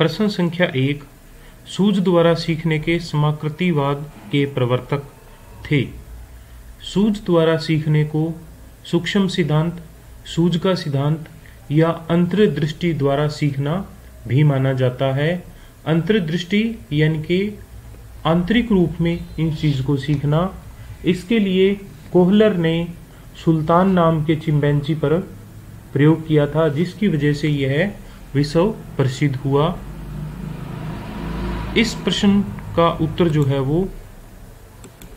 प्रश्न संख्या एक, सूज द्वारा सीखने के समाकृतिवाद के प्रवर्तक थे। सूज द्वारा सीखने को सूक्ष्म सिद्धांत, सूज का सिद्धांत या अंतर्दृष्टि द्वारा सीखना भी माना जाता है। अंतर्दृष्टि यानी कि आंतरिक रूप में इन चीज़ को सीखना। इसके लिए कोहलर ने सुल्तान नाम के चिंबैंजी पर प्रयोग किया था, जिसकी वजह से यह विश्व प्रसिद्ध हुआ। इस प्रश्न का उत्तर जो है वो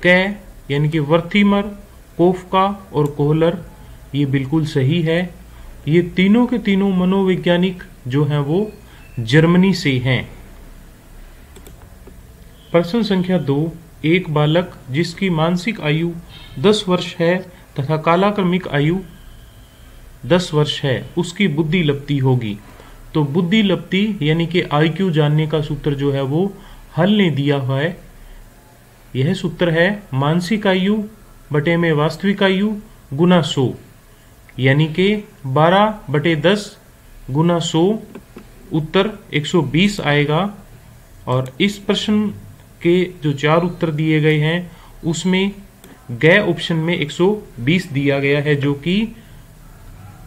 कै, यानी कि वर्थिमर, कोफका और कोहलर, ये बिल्कुल सही है। ये तीनों के तीनों मनोवैज्ञानिक जो हैं वो जर्मनी से हैं। प्रश्न संख्या दो, एक बालक जिसकी मानसिक आयु 10 वर्ष है तथा कालाक्रमिक आयु 10 वर्ष है, उसकी बुद्धि लपती होगी। तो बुद्धि लपती यानी कि आईक्यू जानने का सूत्र जो है वो हल ने दिया हुआ है। यह सूत्र है मानसिक आयु बटे में वास्तविक आयु गुना सो, यानी कि 12 बटे 10 गुना सो उत्तर 120 आएगा। और इस प्रश्न के जो चार उत्तर दिए गए हैं, उसमें गए ऑप्शन में 120 दिया गया है, जो कि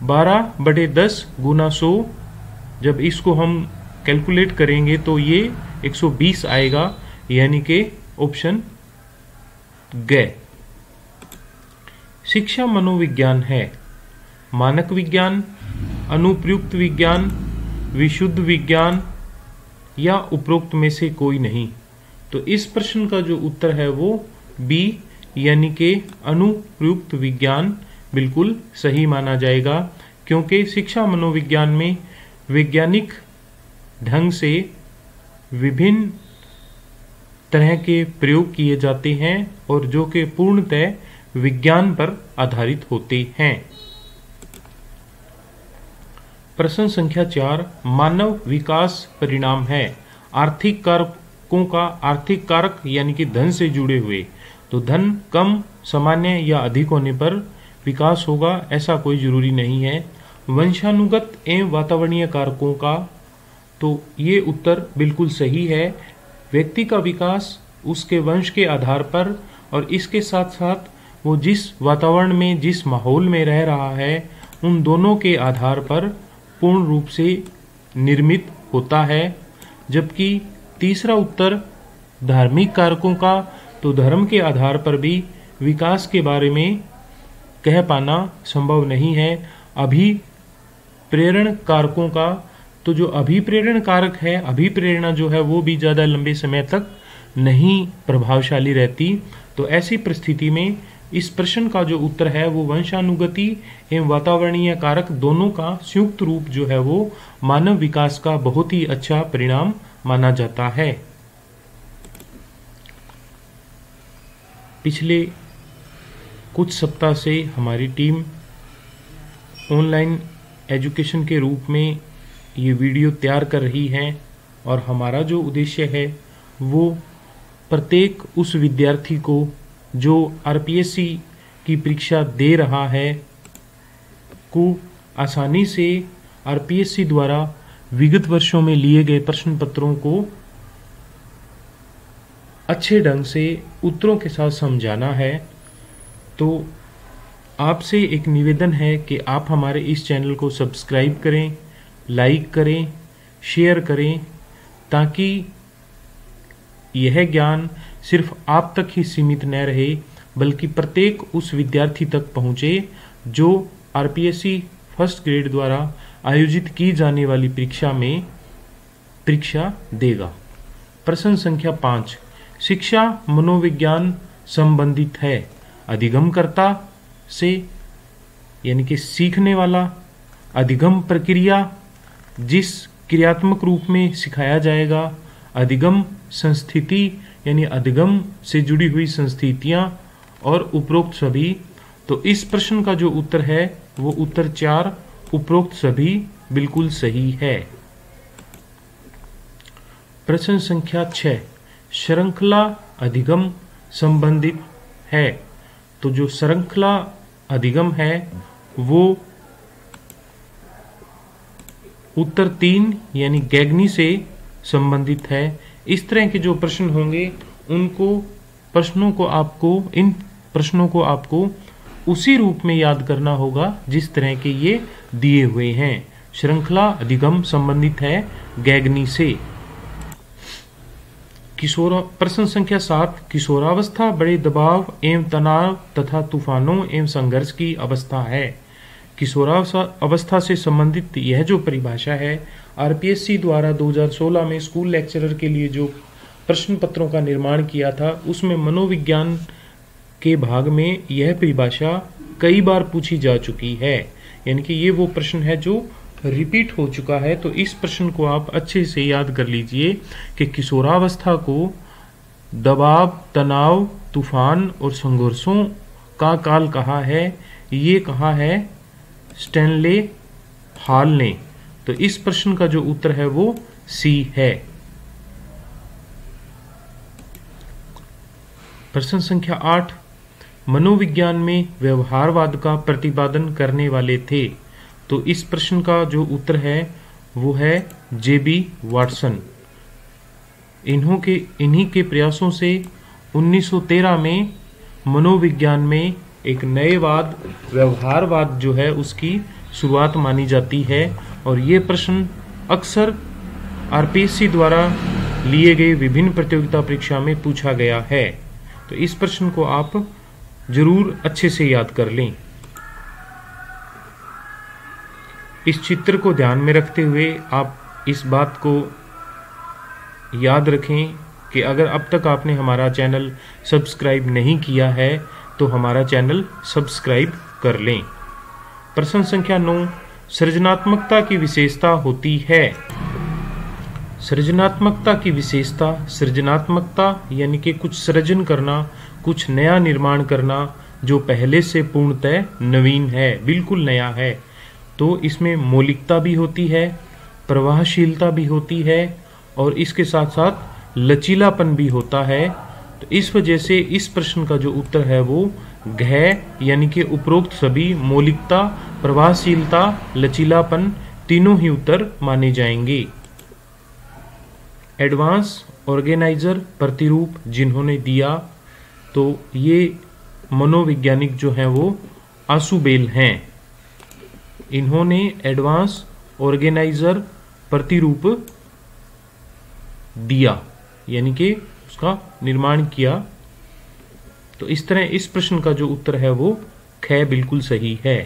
12 बटे 10 गुना सो जब इसको हम कैलकुलेट करेंगे तो ये 120 आएगा, यानी कि ऑप्शन गए। शिक्षा मनोविज्ञान है। मानक विज्ञान, अनुप्रयुक्त विज्ञान, विशुद्ध विज्ञान या उपरोक्त में से कोई नहीं। तो इस प्रश्न का जो उत्तर है वो बी यानी कि अनुप्रयुक्त विज्ञान बिल्कुल सही माना जाएगा, क्योंकि शिक्षा मनोविज्ञान में वैज्ञानिक ढंग से विभिन्न तरह के प्रयोग किए जाते हैं और जो कि पूर्णतः विज्ञान पर आधारित होते हैं। प्रश्न संख्या चार, मानव विकास परिणाम है। आर्थिक कारकों का आर्थिक कारक यानी कि धन से जुड़े हुए। तो धन कम, सामान्य या अधिक होने पर विकास होगा, ऐसा कोई ज़रूरी नहीं है। वंशानुगत एवं वातावरणीय कारकों का तो ये उत्तर बिल्कुल सही है। व्यक्ति का विकास उसके वंश के आधार पर और इसके साथ साथ वो जिस वातावरण में, जिस माहौल में रह रहा है, उन दोनों के आधार पर पूर्ण रूप से निर्मित होता है। जबकि तीसरा उत्तर धार्मिक कारकों का तो धर्म के आधार पर भी विकास के बारे में कह पाना संभव नहीं है। अभी प्रेरण कारकों का तो जो अभिप्रेरण कारक है, अभिप्रेरणा जो है, वो भी ज़्यादा लंबे समय तक नहीं प्रभावशाली रहती। तो ऐसी परिस्थिति में इस प्रश्न का जो उत्तर है, वो वंशानुगति एवं वातावरणीय कारक दोनों का संयुक्त रूप जो है, वो मानव विकास का बहुत ही अच्छा परिणाम माना जाता है। पिछले कुछ सप्ताह से हमारी टीम ऑनलाइन एजुकेशन के रूप में ये वीडियो तैयार कर रही है और हमारा जो उद्देश्य है वो प्रत्येक उस विद्यार्थी को जो आरपीएससी की परीक्षा दे रहा है, को आसानी से आरपीएससी द्वारा विगत वर्षों में लिए गए प्रश्न पत्रों को अच्छे ढंग से उत्तरों के साथ समझाना है तो आपसे एक निवेदन है कि आप हमारे इस चैनल को सब्सक्राइब करें, लाइक करें, शेयर करें, ताकि यह ज्ञान सिर्फ़ आप तक ही सीमित न रहे, बल्कि प्रत्येक उस विद्यार्थी तक पहुँचे जो आरपीएससी फ़र्स्ट ग्रेड द्वारा आयोजित की जाने वाली परीक्षा में परीक्षा देगा। प्रश्न संख्या पाँच, शिक्षा मनोविज्ञान संबंधित है। अधिगम करता से, यानी कि सीखने वाला अधिगम प्रक्रिया जिस क्रियात्मक रूप में सिखाया जाएगा, अधिगम संस्थिति, यानी अधिगम से जुड़ी हुई संस्थितियाँ और उपरोक्त सभी तो इस प्रश्न का जो उत्तर है, वो उत्तर चार, उपरोक्त सभी बिल्कुल सही है। प्रश्न संख्या छ श्रृंखला अधिगम संबंधित है। तो जो श्रृंखला अधिगम है, वो उत्तर तीन, यानी गैग्नी से संबंधित है। इस तरह के जो प्रश्न होंगे, उनको, प्रश्नों को आपको, इन प्रश्नों को आपको उसी रूप में याद करना होगा, जिस तरह के ये दिए हुए हैं। श्रृंखला अधिगम संबंधित है गैग्नी से। किशोर, प्रश्न संख्या सात, किशोरावस्था, बड़े दबाव, एवं तनाव तथा तूफानों एवं संघर्ष की अवस्था है। किशोरावस्था से संबंधित यह जो परिभाषा है, आरपीएससी द्वारा 2016 में स्कूल लेक्चरर के लिए जो प्रश्न पत्रों का निर्माण किया था, उसमें मनोविज्ञान के भाग में यह परिभाषा कई बार पूछी जा चुकी है। यानी कि ये वो प्रश्न है जो रिपीट हो चुका है तो इस प्रश्न को आप अच्छे से याद कर लीजिए कि किशोरावस्था को दबाव, तनाव, तूफ़ान और संघर्षों का काल कहा है, ये कहा है? स्टैनले हाल ने तो इस प्रश्न का जो उत्तर है वो सी है। प्रश्न संख्या आठ, मनोविज्ञान में व्यवहारवाद का प्रतिपादन करने वाले थे। तो इस प्रश्न का जो उत्तर है, वो है जे बी वाटसन इन्हों के, इन्हीं के प्रयासों से 1913 में मनोविज्ञान में एक नए वाद, व्यवहारवाद जो है, उसकी शुरुआत मानी जाती है। और ये प्रश्न अक्सर आरपीएससी द्वारा लिए गए विभिन्न प्रतियोगिता परीक्षा में पूछा गया है। तो इस प्रश्न को आप ज़रूर अच्छे से याद कर लें। इस चित्र को ध्यान में रखते हुए आप इस बात को याद रखें कि अगर अब तक आपने हमारा चैनल सब्सक्राइब नहीं किया है तो हमारा चैनल सब्सक्राइब कर लें। प्रश्न संख्या नौ, सृजनात्मकता की विशेषता होती है। सृजनात्मकता की विशेषता, सृजनात्मकता यानी कि कुछ सृजन करना, कुछ नया निर्माण करना, जो पहले से पूर्णतः नवीन है, बिल्कुल नया है। तो इसमें मौलिकता भी होती है, प्रवाहशीलता भी होती है और इसके साथ साथ लचीलापन भी होता है। तो इस वजह से इस प्रश्न का जो उत्तर है वो घ यानी कि उपरोक्त सभी मौलिकता, प्रवाहशीलता, लचीलापन तीनों ही उत्तर माने जाएँगे। एडवांस ऑर्गेनाइजर प्रतिरूप जिन्होंने दिया तो ये मनोवैज्ञानिक जो हैं वो आसुबेल हैं। इन्होंने एडवांस ऑर्गेनाइजर प्रतिरूप दिया, यानी कि उसका निर्माण किया। तो इस तरह इस प्रश्न का जो उत्तर है वो ख बिल्कुल सही है।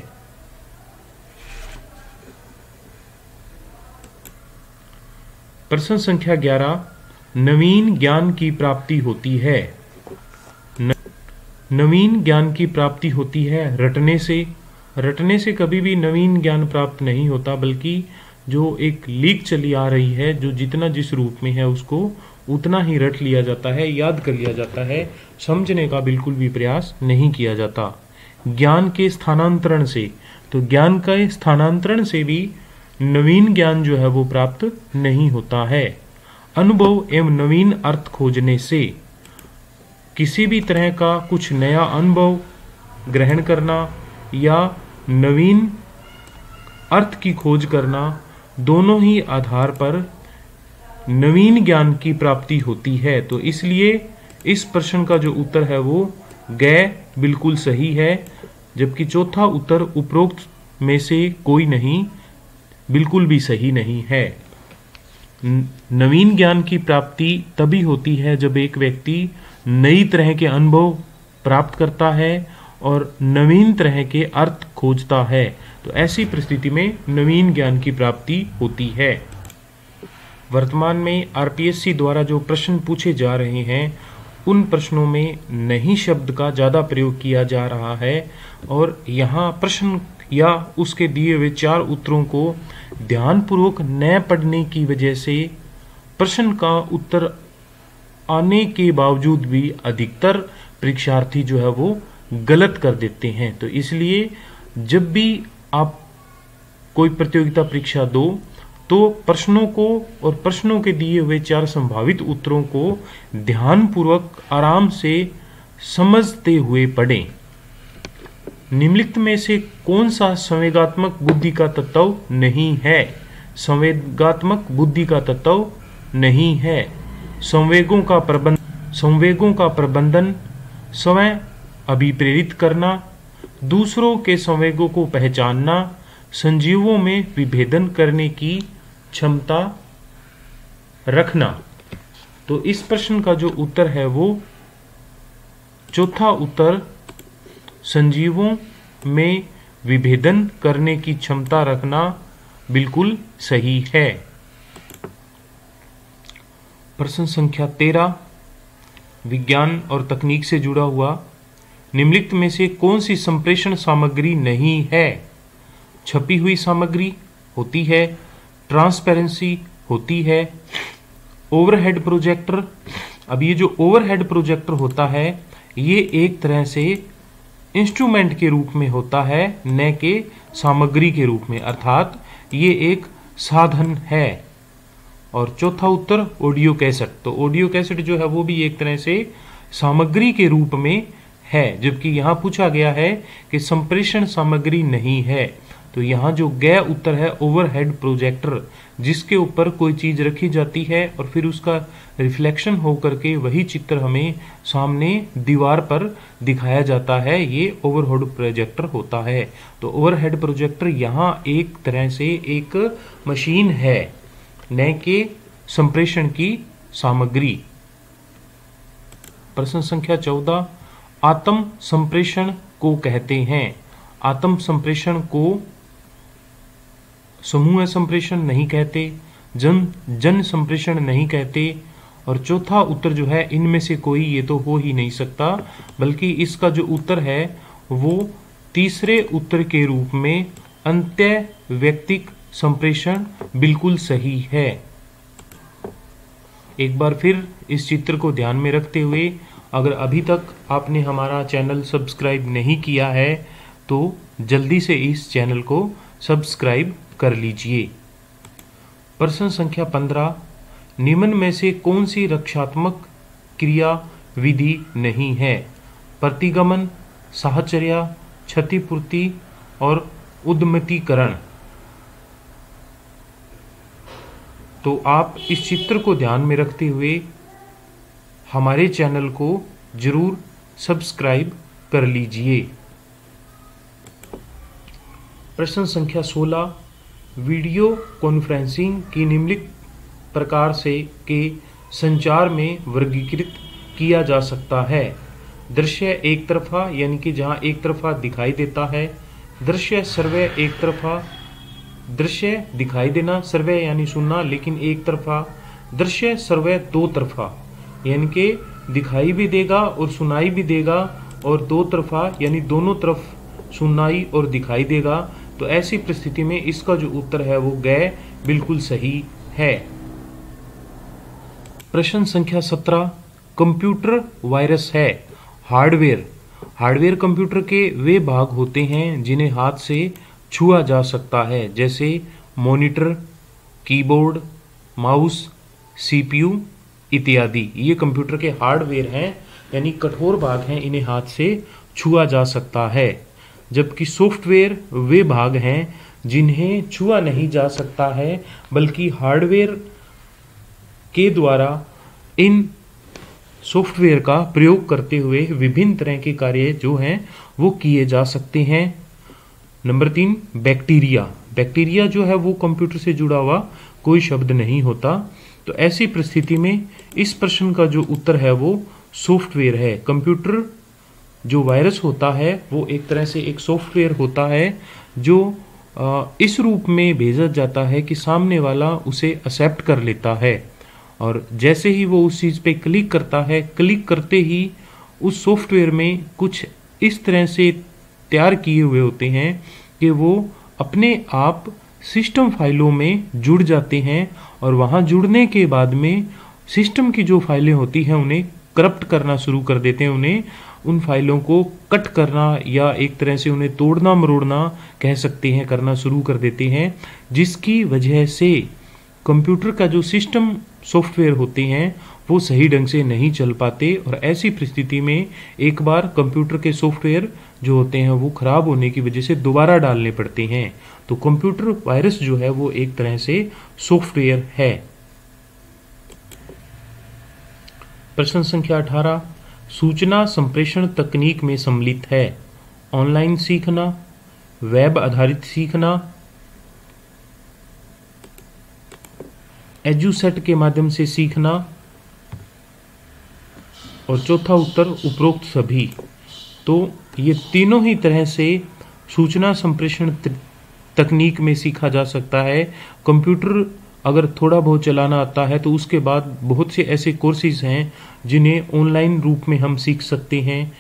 प्रश्न संख्या 11 नवीन ज्ञान की प्राप्ति होती है। नवीन ज्ञान की प्राप्ति होती है, रटने से रटने से कभी भी नवीन ज्ञान प्राप्त नहीं होता, बल्कि जो एक लीक चली आ रही है, जो जितना जिस रूप में है, उसको उतना ही रट लिया जाता है, याद कर लिया जाता है, समझने का बिल्कुल भी प्रयास नहीं किया जाता। ज्ञान के स्थानांतरण से तो ज्ञान के स्थानांतरण से भी नवीन ज्ञान जो है, वो प्राप्त नहीं होता है। अनुभव एवं नवीन अर्थ खोजने से किसी भी तरह का कुछ नया अनुभव ग्रहण करना या नवीन अर्थ की खोज करना दोनों ही आधार पर नवीन ज्ञान की प्राप्ति होती है। तो इसलिए इस प्रश्न का जो उत्तर है वो गै बिल्कुल सही है, जबकि चौथा उत्तर उपरोक्त में से कोई नहीं, बिल्कुल भी सही नहीं है। नवीन ज्ञान की प्राप्ति तभी होती है जब एक व्यक्ति नई तरह के अनुभव प्राप्त करता है और नवीन तरह के अर्थ खोजता है। तो ऐसी परिस्थिति में नवीन ज्ञान की प्राप्ति होती है। वर्तमान में आरपीएससी द्वारा जो प्रश्न पूछे जा रहे हैं, उन प्रश्नों में नहीं शब्द का ज़्यादा प्रयोग किया जा रहा है और यहाँ प्रश्न या उसके दिए हुए चार उत्तरों को ध्यानपूर्वक न पढ़ने की वजह से प्रश्न का उत्तर आने के बावजूद भी अधिकतर परीक्षार्थी जो है वो गलत कर देते हैं। तो इसलिए जब भी आप कोई प्रतियोगिता परीक्षा दो तो प्रश्नों को और प्रश्नों के दिए हुए चार संभावित उत्तरों को ध्यानपूर्वक आराम से समझते हुए पढ़ें। निम्नलिखित में से कौन सा संवेगात्मक बुद्धि का तत्व नहीं है? संवेगात्मक बुद्धि का तत्व नहीं है। संवेगों का प्रबंध संवेगों का प्रबंधन स्वयं अभिप्रेरित करना, दूसरों के संवेगों को पहचानना, संजीवों में विभेदन करने की क्षमता रखना। तो इस प्रश्न का जो उत्तर है वो चौथा उत्तर, संजीवों में विभेदन करने की क्षमता रखना बिल्कुल सही है। प्रश्न संख्या तेरह, विज्ञान और तकनीक से जुड़ा हुआ निम्नलिखित में से कौन सी संप्रेषण सामग्री नहीं है? छपी हुई सामग्री होती है ट्रांसपेरेंसी होती है ओवरहेड प्रोजेक्टर अब ये जो ओवरहेड प्रोजेक्टर होता है, ये एक तरह से इंस्ट्रूमेंट के रूप में होता है, न के सामग्री के रूप में। अर्थात ये एक साधन है। और चौथा उत्तर ऑडियो कैसेट तो ऑडियो कैसेट जो है, वो भी एक तरह से सामग्री के रूप में है, जबकि यहाँ पूछा गया है कि संप्रेषण सामग्री नहीं है। तो यहाँ जो गय उत्तर है ओवरहेड प्रोजेक्टर जिसके ऊपर कोई चीज़ रखी जाती है और फिर उसका रिफ्लेक्शन होकर के वही चित्र हमें सामने दीवार पर दिखाया जाता है, ये ओवरहेड प्रोजेक्टर होता है। तो ओवरहेड प्रोजेक्टर यहाँ एक तरह से एक मशीन है, न के संप्रेषण की सामग्री। प्रश्न संख्या चौदह आत्म संप्रेषण को कहते हैं। आत्म संप्रेषण को समूह संप्रेषण नहीं कहते, जन जन संप्रेषण नहीं कहते, और चौथा उत्तर जो है, इनमें से कोई ये तो हो ही नहीं सकता, बल्कि इसका जो उत्तर है, वो तीसरे उत्तर के रूप में अंत्य व्यक्तिक संप्रेषण बिल्कुल सही है। एक बार फिर इस चित्र को ध्यान में रखते हुए अगर अभी तक आपने हमारा चैनल सब्सक्राइब नहीं किया है तो जल्दी से इस चैनल को सब्सक्राइब कर लीजिए। प्रश्न संख्या पंद्रह, निम्न में से कौन सी रक्षात्मक क्रिया विधि नहीं है? प्रतिगमन, साहचर्या, क्षतिपूर्ति और उद्मतीकरण तो आप इस चित्र को ध्यान में रखते हुए हमारे चैनल को ज़रूर सब्सक्राइब कर लीजिए। प्रश्न संख्या 16 वीडियो कॉन्फ्रेंसिंग की निम्नलिखित प्रकार से के संचार में वर्गीकृत किया जा सकता है। दृश्य एक तरफा, यानी कि जहाँ एक तरफा दिखाई देता है। दृश्य सर्वे एक तरफा, दृश्य दिखाई देना सर्वे, यानी सुनना, लेकिन एक तरफा। दृश्य सर्वे दो तरफा। यानी कि दिखाई भी देगा और सुनाई भी देगा और दो तरफा, यानी दोनों तरफ़ सुनाई और दिखाई देगा। तो ऐसी परिस्थिति में इसका जो उत्तर है वो गय बिल्कुल सही है। प्रश्न संख्या सत्रह, कंप्यूटर वायरस है। हार्डवेयर। हार्डवेयर कंप्यूटर के वे भाग होते हैं जिन्हें हाथ से छुआ जा सकता है, जैसे मॉनिटर, कीबोर्ड, माउस, सीपीयू इत्यादि। ये कंप्यूटर के हार्डवेयर हैं, यानी कठोर भाग हैं, इन्हें हाथ से छुआ जा सकता है। जबकि सॉफ्टवेयर वे भाग हैं, जिन्हें छुआ नहीं जा सकता है, बल्कि हार्डवेयर के द्वारा इन सॉफ्टवेयर का प्रयोग करते हुए विभिन्न तरह के कार्य जो हैं, वो किए जा सकते हैं। नंबर तीन, बैक्टीरिया। बैक्टीरिया जो है, वो कंप्यूटर से जुड़ा हुआ कोई शब्द नहीं होता। तो ऐसी परिस्थिति में इस प्रश्न का जो उत्तर है वो सॉफ्टवेयर है। कंप्यूटर जो वायरस होता है, वो एक तरह से एक सॉफ्टवेयर होता है जो इस रूप में भेजा जाता है कि सामने वाला उसे एक्सेप्ट कर लेता है और जैसे ही वो उस चीज़ पे क्लिक करता है क्लिक करते ही उस सॉफ्टवेयर में कुछ इस तरह से तैयार किए हुए होते हैं कि वो अपने आप सिस्टम फाइलों में जुड़ जाते हैं और वहाँ जुड़ने के बाद में सिस्टम की जो फाइलें होती हैं उन्हें करप्ट करना शुरू कर देते हैं, उन्हें उन फाइलों को कट करना या एक तरह से उन्हें तोड़ना मरोड़ना कह सकते हैं, करना शुरू कर देते हैं, जिसकी वजह से कंप्यूटर का जो सिस्टम सॉफ्टवेयर होते हैं वो सही ढंग से नहीं चल पाते और ऐसी परिस्थिति में एक बार कंप्यूटर के सॉफ्टवेयर जो होते हैं वो खराब होने की वजह से दोबारा डालने पड़ते हैं। तो कंप्यूटर वायरस जो है वो एक तरह से सॉफ्टवेयर है। प्रश्न संख्या अठारह, सूचना संप्रेषण तकनीक में सम्मिलित है। ऑनलाइन सीखना, वेब आधारित सीखना, एजुसेट के माध्यम से सीखना और चौथा उत्तर उपरोक्त सभी। तो ये तीनों ही तरह से सूचना संप्रेषण तकनीक में सीखा जा सकता है। कंप्यूटर अगर थोड़ा बहुत चलाना आता है तो उसके बाद बहुत से ऐसे कोर्सेज हैं, जिन्हें ऑनलाइन रूप में हम सीख सकते हैं।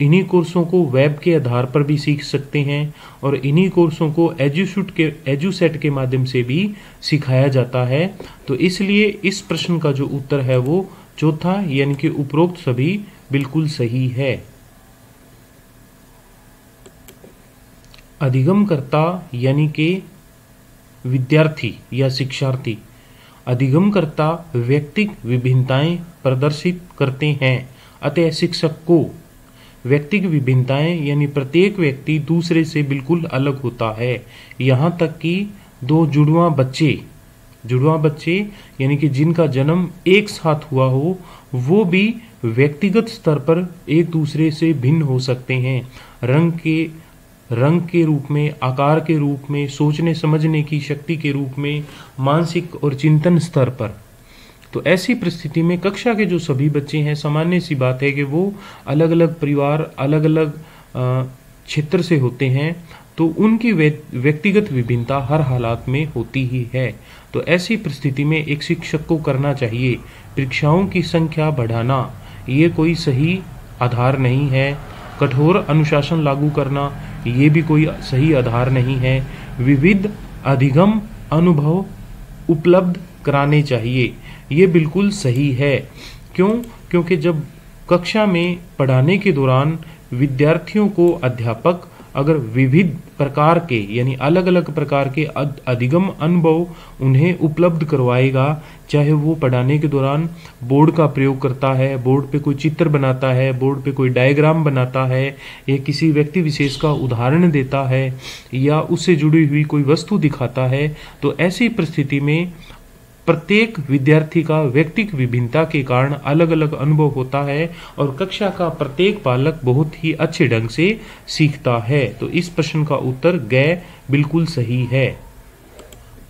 इन्हीं कोर्सों को वेब के आधार पर भी सीख सकते हैं और इन्हीं कोर्सों को एजुशूट के एजुसेट के माध्यम से भी सिखाया जाता है। तो इसलिए इस प्रश्न का जो उत्तर है वो चौथा, यानी कि उपरोक्त सभी बिल्कुल सही है। अधिगमकर्ता, यानी कि विद्यार्थी या शिक्षार्थी, अधिगमकर्ता व्यक्तिक विभिन्नताएँ प्रदर्शित करते हैं अतः शिक्षक को व्यक्तिक विभिन्नताएँ, यानी प्रत्येक व्यक्ति दूसरे से बिल्कुल अलग होता है। यहाँ तक कि दो जुड़वा बच्चे जुड़वा बच्चे, यानी कि जिनका जन्म एक साथ हुआ हो, वो भी व्यक्तिगत स्तर पर एक दूसरे से भिन्न हो सकते हैं। रंग के रंग के रूप में, आकार के रूप में, सोचने, समझने की शक्ति के रूप में, मानसिक और चिंतन स्तर पर। तो ऐसी परिस्थिति में कक्षा के जो सभी बच्चे हैं, सामान्य सी बात है कि वो अलग अलग परिवार अलग अलग क्षेत्र से होते हैं। तो उनकी व्यक्तिगत विभिन्नता हर हालात में होती ही है। तो ऐसी परिस्थिति में एक शिक्षक को करना चाहिए, परीक्षाओं की संख्या बढ़ाना, ये कोई सही आधार नहीं है। कठोर अनुशासन लागू करना, ये भी कोई सही आधार नहीं है। विविध अधिगम अनुभव उपलब्ध कराने चाहिए, ये बिल्कुल सही है। क्यों? क्योंकि जब कक्षा में पढ़ाने के दौरान विद्यार्थियों को अध्यापक अगर विविध प्रकार के, यानी अलग अलग प्रकार के अधिगम अनुभव उन्हें उपलब्ध करवाएगा, चाहे वो पढ़ाने के दौरान बोर्ड का प्रयोग करता है, बोर्ड पे कोई चित्र बनाता है, बोर्ड पे कोई डायग्राम बनाता है, या किसी व्यक्ति विशेष का उदाहरण देता है, या उससे जुड़ी हुई कोई वस्तु दिखाता है तो ऐसी परिस्थिति में प्रत्येक विद्यार्थी का व्यक्तिक विभिन्नता के कारण अलग अलग अनुभव होता है और कक्षा का प्रत्येक बालक बहुत ही अच्छे ढंग से सीखता है। तो इस प्रश्न का उत्तर गै बिल्कुल सही है।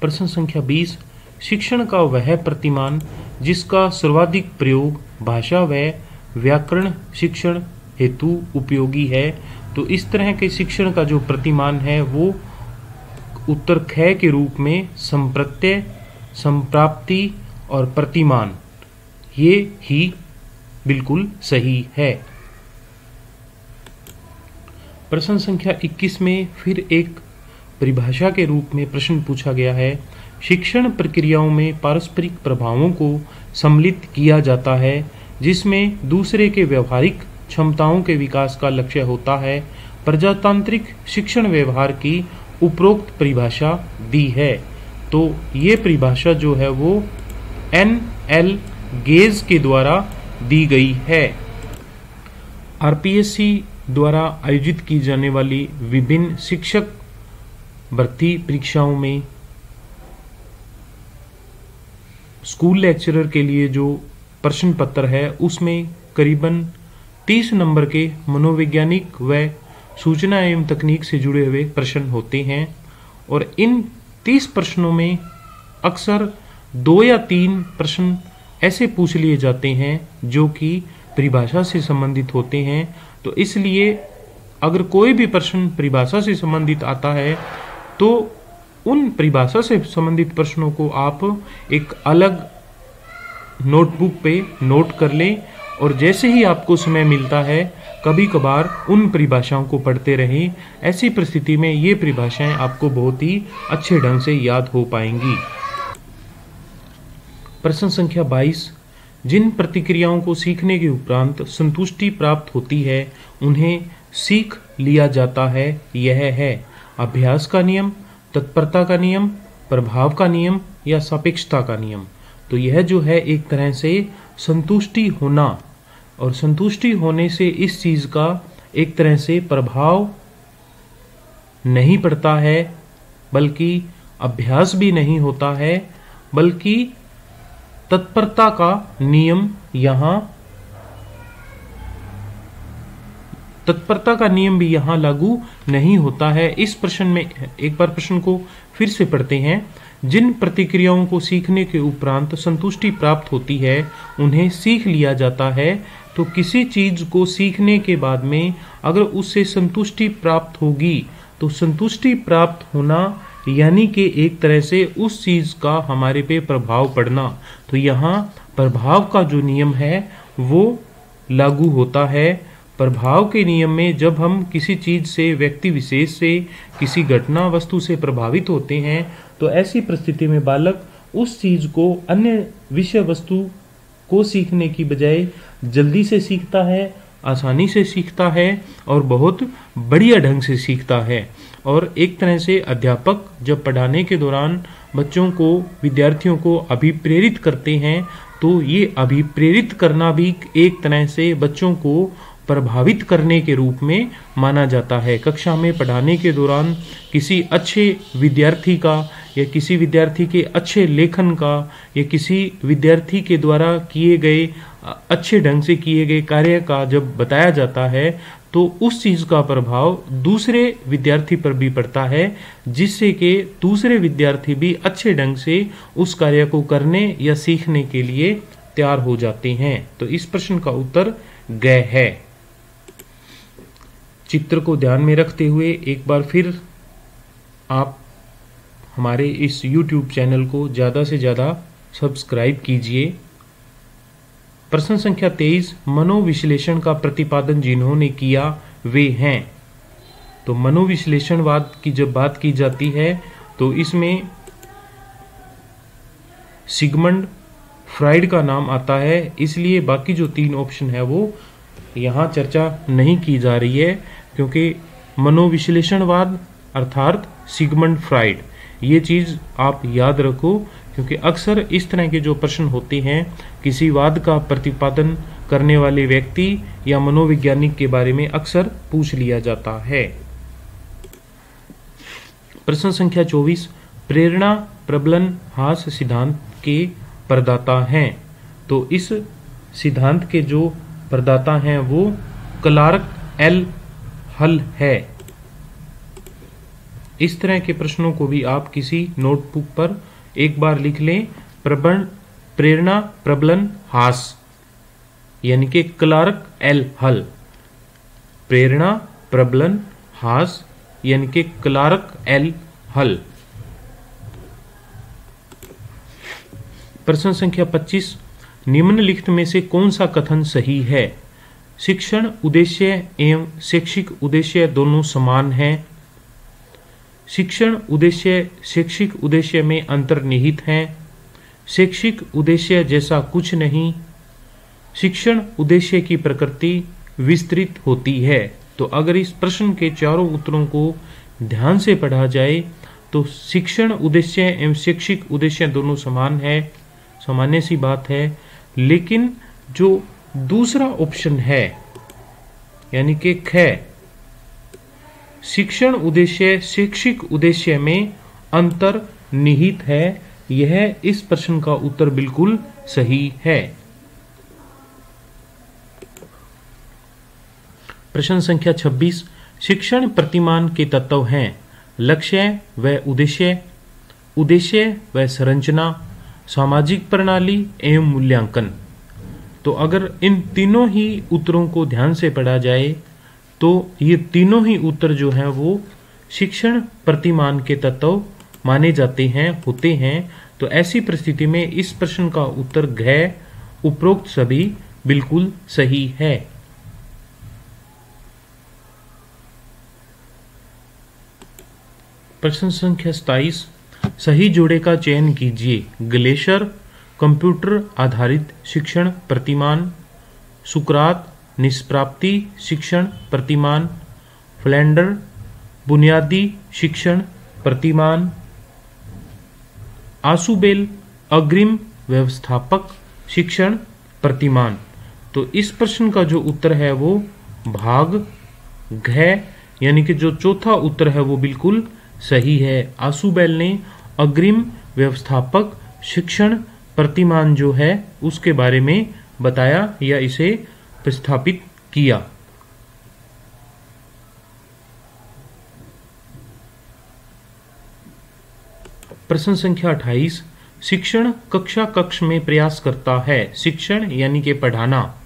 प्रश्न संख्या 20 शिक्षण का वह प्रतिमान जिसका सर्वाधिक प्रयोग भाषा व व्याकरण शिक्षण हेतु उपयोगी है तो इस तरह के शिक्षण का जो प्रतिमान है, वो उत्तर ख के रूप में संप्रत्यय संप्राप्ति और प्रतिमान। ये ही बिल्कुल सही है। प्रश्न संख्या 21 में फिर एक परिभाषा के रूप में प्रश्न पूछा गया है। शिक्षण प्रक्रियाओं में पारस्परिक प्रभावों को सम्मिलित किया जाता है, जिसमें दूसरे के व्यवहारिक क्षमताओं के विकास का लक्ष्य होता है। प्रजातांत्रिक शिक्षण व्यवहार की उपरोक्त परिभाषा दी है। तो ये परिभाषा जो है वो एन एल गेज के द्वारा दी गई है। आरपीएससी द्वारा आयोजित की जाने वाली विभिन्न शिक्षक भर्ती परीक्षाओं में स्कूल लेक्चरर के लिए जो प्रश्न पत्र है, उसमें करीबन 30 नंबर के मनोवैज्ञानिक व सूचना एवं तकनीक से जुड़े हुए प्रश्न होते हैं और इन तीस प्रश्नों में अक्सर दो या तीन प्रश्न ऐसे पूछ लिए जाते हैं जो कि परिभाषा से संबंधित होते हैं। तो इसलिए अगर कोई भी प्रश्न परिभाषा से संबंधित आता है तो उन परिभाषा से संबंधित प्रश्नों को आप एक अलग नोटबुक पे नोट कर लें और जैसे ही आपको समय मिलता है कभी कभार उन परिभाषाओं को पढ़ते रहें। ऐसी परिस्थिति में ये परिभाषाएँ आपको बहुत ही अच्छे ढंग से याद हो पाएँगी। प्रश्न संख्या 22 जिन प्रतिक्रियाओं को सीखने के उपरांत संतुष्टि प्राप्त होती है, उन्हें सीख लिया जाता है, यह है अभ्यास का नियम, तत्परता का नियम, प्रभाव का नियम या सापेक्षता का नियम। तो यह जो है एक तरह से संतुष्टि होना और संतुष्टि होने से इस चीज़ का एक तरह से प्रभाव नहीं पड़ता है, बल्कि अभ्यास भी नहीं होता है, बल्कि तत्परता का नियम यहाँ, तत्परता का नियम भी यहाँ लागू नहीं होता है। इस प्रश्न में, एक बार प्रश्न को फिर से पढ़ते हैं। जिन प्रतिक्रियाओं को सीखने के उपरांत संतुष्टि प्राप्त होती है, उन्हें सीख लिया जाता है। तो किसी चीज़ को सीखने के बाद में अगर उससे संतुष्टि प्राप्त होगी तो संतुष्टि प्राप्त होना यानी कि एक तरह से उस चीज़ का हमारे पे प्रभाव पड़ना। तो यहाँ प्रभाव का जो नियम है, वो लागू होता है। प्रभाव के नियम में जब हम किसी चीज़ से, व्यक्ति विशेष से, किसी घटना वस्तु से प्रभावित होते हैं तो ऐसी परिस्थिति में बालक उस चीज़ को, अन्य विषय वस्तु को सीखने की बजाय जल्दी से सीखता है, आसानी से सीखता है और बहुत बढ़िया ढंग से सीखता है। और एक तरह से अध्यापक जब पढ़ाने के दौरान बच्चों को, विद्यार्थियों को अभिप्रेरित करते हैं तो ये अभिप्रेरित करना भी एक तरह से बच्चों को प्रभावित करने के रूप में माना जाता है। कक्षा में पढ़ाने के दौरान किसी अच्छे विद्यार्थी का या किसी विद्यार्थी के अच्छे लेखन का, या किसी विद्यार्थी के द्वारा किए गए, अच्छे ढंग से किए गए कार्य का जब बताया जाता है तो उस चीज़ का प्रभाव दूसरे विद्यार्थी पर भी पड़ता है, जिससे कि दूसरे विद्यार्थी भी अच्छे ढंग से उस कार्य को करने या सीखने के लिए तैयार हो जाते हैं। तो इस प्रश्न का उत्तर ग है। चित्र को ध्यान में रखते हुए एक बार फिर आप हमारे इस YouTube चैनल को ज़्यादा से ज़्यादा सब्सक्राइब कीजिए। प्रश्न संख्या तेईस, मनोविश्लेषण का प्रतिपादन जिन्होंने किया, वे हैं। तो मनोविश्लेषणवाद की जब बात की जाती है तो इसमें सिगमंड फ्राइड का नाम आता है, इसलिए बाकी जो तीन ऑप्शन है वो यहाँ चर्चा नहीं की जा रही है, क्योंकि मनोविश्लेषणवाद अर्थात सिगमंड फ्राइड। ये चीज़ आप याद रखो, क्योंकि अक्सर इस तरह के जो प्रश्न होते हैं, किसी वाद का प्रतिपादन करने वाले व्यक्ति या मनोवैज्ञानिक के बारे में अक्सर पूछ लिया जाता है। प्रश्न संख्या 24 प्रेरणा प्रबलन हास सिद्धांत के प्रदाता हैं। तो इस सिद्धांत के जो प्रदाता हैं, वो क्लार्क एल हल है। इस तरह के प्रश्नों को भी आप किसी नोटबुक पर एक बार लिख लें। प्रबल प्रेरणा, प्रबलन, हास, यानी कि क्लार्क एल हल। प्रेरणा, प्रबलन, हास, यानी कि क्लार्क एल हल। प्रश्न संख्या 25 निम्नलिखित में से कौन सा कथन सही है? शिक्षण उद्देश्य एवं शैक्षिक उद्देश्य दोनों समान हैं। शिक्षण उद्देश्य, शैक्षिक उद्देश्य में अंतर्निहित है। शैक्षिक उद्देश्य जैसा कुछ नहीं, शिक्षण उद्देश्य की प्रकृति विस्तृत होती है। तो अगर इस प्रश्न के चारों उत्तरों को ध्यान से पढ़ा जाए तो शिक्षण उद्देश्य एवं शैक्षिक उद्देश्य दोनों समान है, सामान्य सी बात है। लेकिन जो दूसरा ऑप्शन है, यानी कि ख शिक्षण उद्देश्य, शैक्षिक उद्देश्य में अंतर निहित है। यह इस प्रश्न का उत्तर बिल्कुल सही है। प्रश्न संख्या 26 शिक्षण प्रतिमान के तत्व हैं। लक्ष्य व उद्देश्य उद्देश्य व संरचना, सामाजिक प्रणाली एवं मूल्यांकन। तो अगर इन तीनों ही उत्तरों को ध्यान से पढ़ा जाए तो ये तीनों ही उत्तर जो हैं वो शिक्षण प्रतिमान के तत्व माने जाते हैं, होते हैं। तो ऐसी परिस्थिति में इस प्रश्न का उत्तर घ उपरोक्त सभी बिल्कुल सही है। प्रश्न संख्या सताइस सही जोड़े का चयन कीजिए। ग्लेशियर, कंप्यूटर आधारित शिक्षण प्रतिमान, सुकरात निष्प्राप्ति शिक्षण प्रतिमान, फ्लैंडर, बुनियादी शिक्षण प्रतिमान, आसुबेल अग्रिम व्यवस्थापक शिक्षण प्रतिमान। तो इस प्रश्न का जो उत्तर है वो भाग घ, यानी कि जो चौथा उत्तर है वो बिल्कुल सही है। आसुबेल ने अग्रिम व्यवस्थापक शिक्षण प्रतिमान जो है उसके बारे में बताया या इसे प्रस्थापित किया। प्रश्न संख्या 28 शिक्षण कक्षा कक्ष में प्रयास करता है। शिक्षण यानी कि पढ़ाना।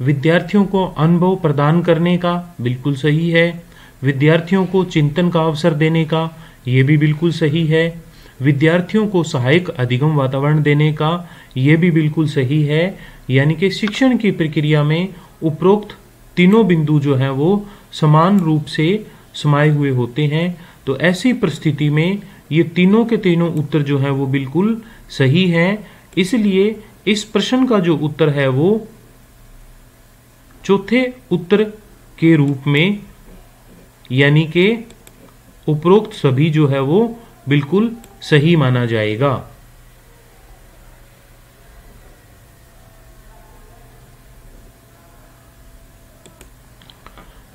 विद्यार्थियों को अनुभव प्रदान करने का बिल्कुल सही है। विद्यार्थियों को चिंतन का अवसर देने का यह भी बिल्कुल सही है। विद्यार्थियों को सहायक अधिगम वातावरण देने का ये भी बिल्कुल सही है। यानी कि शिक्षण की प्रक्रिया में उपरोक्त तीनों बिंदु जो हैं वो समान रूप से समाये हुए होते हैं। तो ऐसी परिस्थिति में ये तीनों के तीनों उत्तर जो है वो बिल्कुल सही हैं। इसलिए इस प्रश्न का जो उत्तर है वो चौथे उत्तर के रूप में, यानी कि उपरोक्त सभी जो है वो बिल्कुल सही माना जाएगा।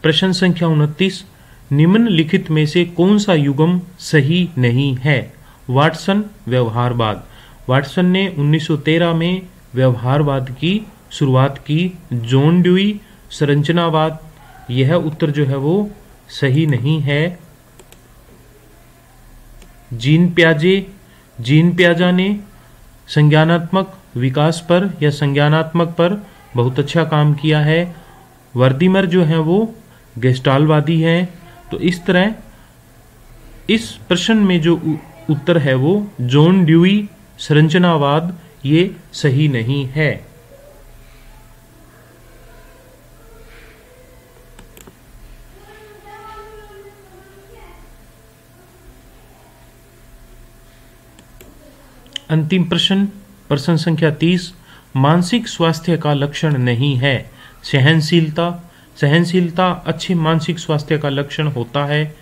प्रश्न संख्या उनतीस, निम्नलिखित में से कौन सा युगम सही नहीं है? वाटसन, व्यवहारवाद। वाटसन ने 1913 में व्यवहारवाद की शुरुआत की। जॉन ड्यूई, संरचनावाद। यह उत्तर जो है वो सही नहीं है। जीन प्याजे, जीन प्याजा ने संज्ञानात्मक विकास पर या संज्ञानात्मक पर बहुत अच्छा काम किया है। वर्दीमर जो है वो गेस्टालवादी है। तो इस तरह, इस प्रश्न में जो उत्तर है वो, जॉन ड्यूई, संरचनावाद, ये सही नहीं है। अंतिम प्रश्न प्रश्न संख्या तीस, मानसिक स्वास्थ्य का लक्षण नहीं है। सहनशीलता सहनशीलता अच्छे मानसिक स्वास्थ्य का लक्षण होता है।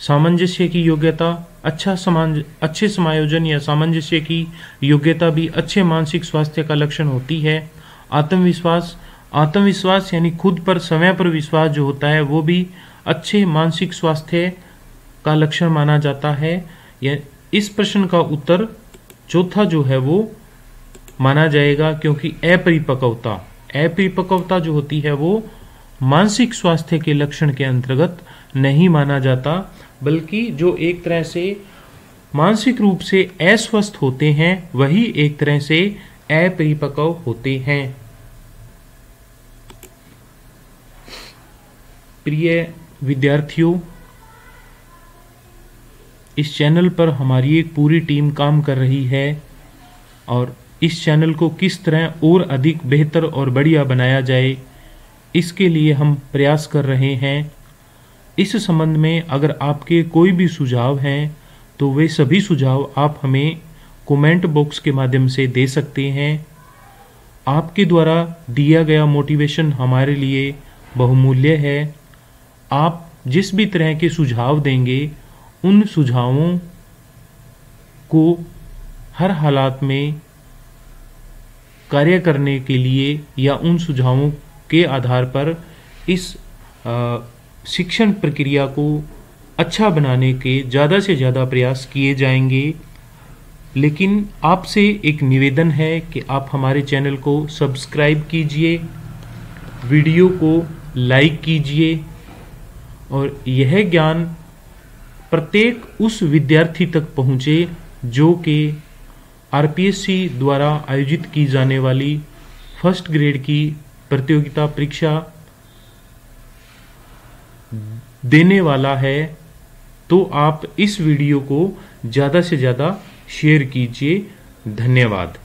सामंजस्य की योग्यता अच्छा समाज, अच्छे समायोजन या सामंजस्य की योग्यता भी अच्छे मानसिक स्वास्थ्य का लक्षण होती है। आत्मविश्वास आत्मविश्वास यानी खुद पर, समय पर विश्वास जो होता है, वो भी अच्छे मानसिक स्वास्थ्य का लक्षण माना जाता है। इस प्रश्न का उत्तर चौथा जो है वो माना जाएगा क्योंकि अपरिपक्वता। अपरिपक्वता जो होती है वो मानसिक स्वास्थ्य के लक्षण के अंतर्गत नहीं माना जाता, बल्कि जो एक तरह से मानसिक रूप से अस्वस्थ होते हैं, वही एक तरह से अपरिपक्व होते हैं। प्रिय विद्यार्थियों इस चैनल पर हमारी एक पूरी टीम काम कर रही है और इस चैनल को किस तरह और अधिक बेहतर और बढ़िया बनाया जाए, इसके लिए हम प्रयास कर रहे हैं। इस संबंध में अगर आपके कोई भी सुझाव हैं तो वे सभी सुझाव आप हमें कमेंट बॉक्स के माध्यम से दे सकते हैं। आपके द्वारा दिया गया मोटिवेशन हमारे लिए बहुमूल्य है। आप जिस भी तरह के सुझाव देंगे उन सुझावों को हर हालात में कार्य करने के लिए या उन सुझावों के आधार पर इस शिक्षण प्रक्रिया को अच्छा बनाने के ज़्यादा से ज़्यादा प्रयास किए जाएँगे। लेकिन आपसे एक निवेदन है कि आप हमारे चैनल को सब्सक्राइब कीजिए, वीडियो को लाइक कीजिए और यह ज्ञान प्रत्येक उस विद्यार्थी तक पहुँचे जो कि आरपीएससी द्वारा आयोजित की जाने वाली फ़र्स्ट ग्रेड की प्रतियोगिता परीक्षा देने वाला है। तो आप इस वीडियो को ज़्यादा से ज़्यादा शेयर कीजिए। धन्यवाद।